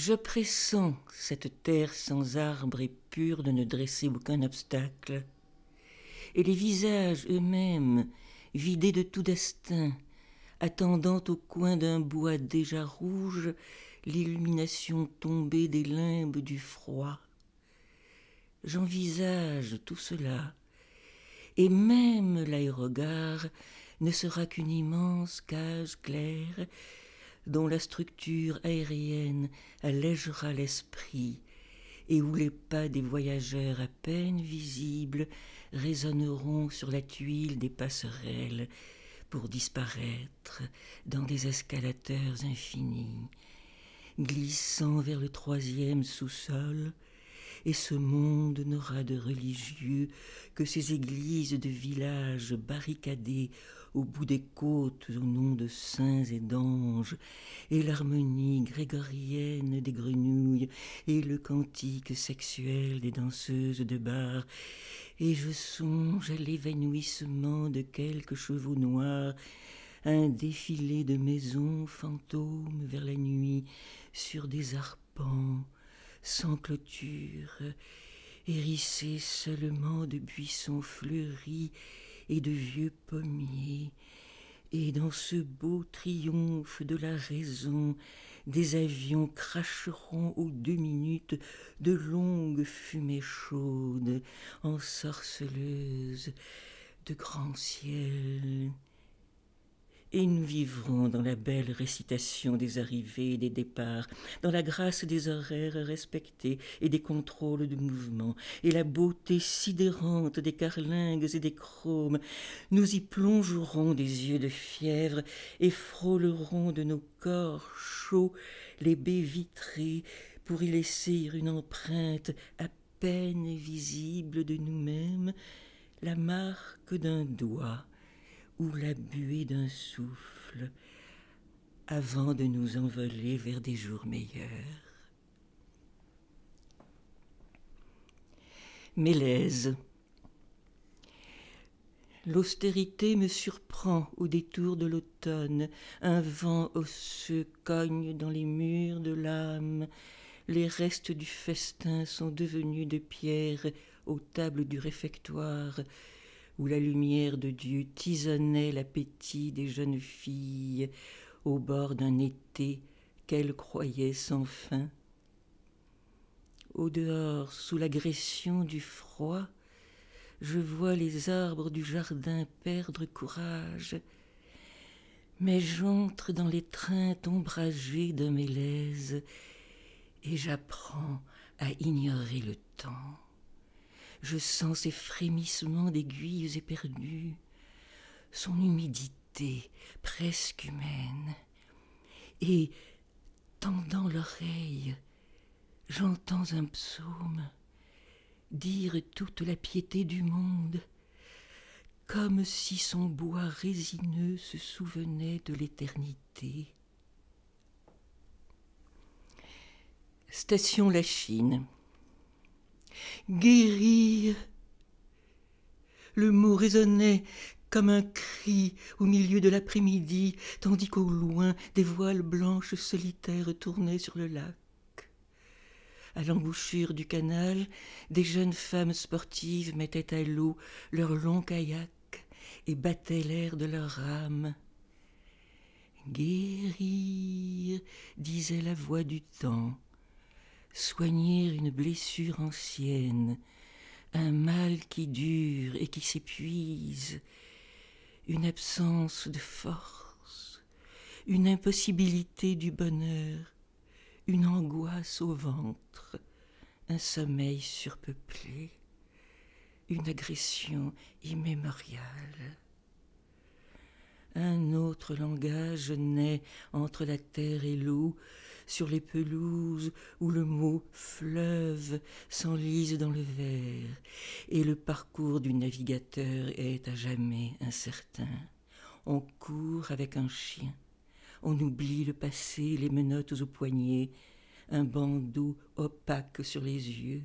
Je pressens cette terre sans arbre et pure de ne dresser aucun obstacle. Et les visages eux-mêmes, vidés de tout destin, attendant au coin d'un bois déjà rouge l'illumination tombée des limbes du froid. J'envisage tout cela, et même l'aérogare ne sera qu'une immense cage claire dont la structure aérienne allégera l'esprit et où les pas des voyageurs à peine visibles résonneront sur la tuile des passerelles pour disparaître dans des escalateurs infinis, glissant vers le troisième sous-sol, et ce monde n'aura de religieux que ces églises de villages barricadées au bout des côtes au nom de saints et d'anges, et l'harmonie grégorienne des grenouilles, et le cantique sexuel des danseuses de bar, et je songe à l'évanouissement de quelques chevaux noirs, un défilé de maisons fantômes vers la nuit, sur des arpents, sans clôture, hérissés seulement de buissons fleuris et de vieux pommiers, et dans ce beau triomphe de la raison, des avions cracheront aux deux minutes de longues fumées chaudes, ensorceleuses de grands ciels et nous vivrons dans la belle récitation des arrivées et des départs, dans la grâce des horaires respectés et des contrôles de mouvement, et la beauté sidérante des carlingues et des chromes. Nous y plongerons des yeux de fièvre et frôlerons de nos corps chauds les baies vitrées pour y laisser une empreinte à peine visible de nous-mêmes, la marque d'un doigt ou la buée d'un souffle avant de nous envoler vers des jours meilleurs. Mélèze. L'austérité me surprend au détour de l'automne. Un vent osseux cogne dans les murs de l'âme. Les restes du festin sont devenus de pierre aux tables du réfectoire où la lumière de Dieu tisonnait l'appétit des jeunes filles au bord d'un été qu'elles croyaient sans fin. Au dehors, sous l'agression du froid, je vois les arbres du jardin perdre courage, mais j'entre dans les trains ombragés d'un mélèze et j'apprends à ignorer le temps. Je sens ses frémissements d'aiguilles éperdues, son humidité presque humaine. Et, tendant l'oreille, j'entends un psaume dire toute la piété du monde, comme si son bois résineux se souvenait de l'éternité. Station La Chine. Guérir. Le mot résonnait comme un cri au milieu de l'après-midi, tandis qu'au loin des voiles blanches solitaires tournaient sur le lac. À l'embouchure du canal, des jeunes femmes sportives mettaient à l'eau leurs longs kayaks et battaient l'air de leurs rames. Guérir, disait la voix du temps soigner une blessure ancienne, un mal qui dure et qui s'épuise, une absence de force, une impossibilité du bonheur, une angoisse au ventre, un sommeil surpeuplé, une agression immémoriale. Un autre langage naît entre la terre et l'eau, sur les pelouses où le mot fleuve s'enlise dans le verre, et le parcours du navigateur est à jamais incertain. On court avec un chien, on oublie le passé, les menottes aux poignets, un bandeau opaque sur les yeux.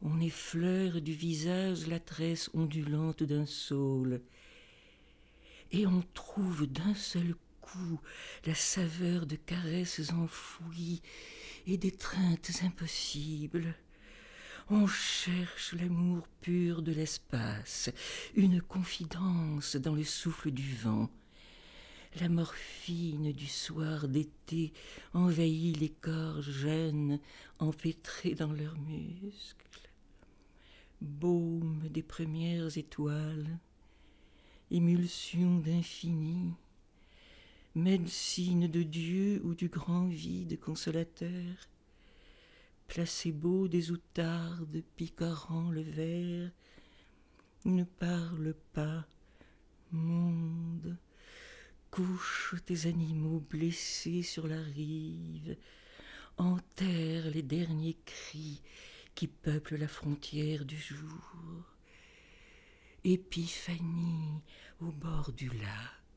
On effleure du visage la tresse ondulante d'un saule, et on trouve d'un seul la saveur de caresses enfouies et d'étreintes impossibles. On cherche l'amour pur de l'espace, une confidence dans le souffle du vent. La morphine du soir d'été envahit les corps jeunes empêtrés dans leurs muscles. Baume des premières étoiles, émulsion d'infini, médecine de Dieu ou du grand vide consolateur, placebo des outardes picorant le verre, ne parle pas, monde, couche tes animaux blessés sur la rive, enterre les derniers cris qui peuplent la frontière du jour. Épiphanie au bord du lac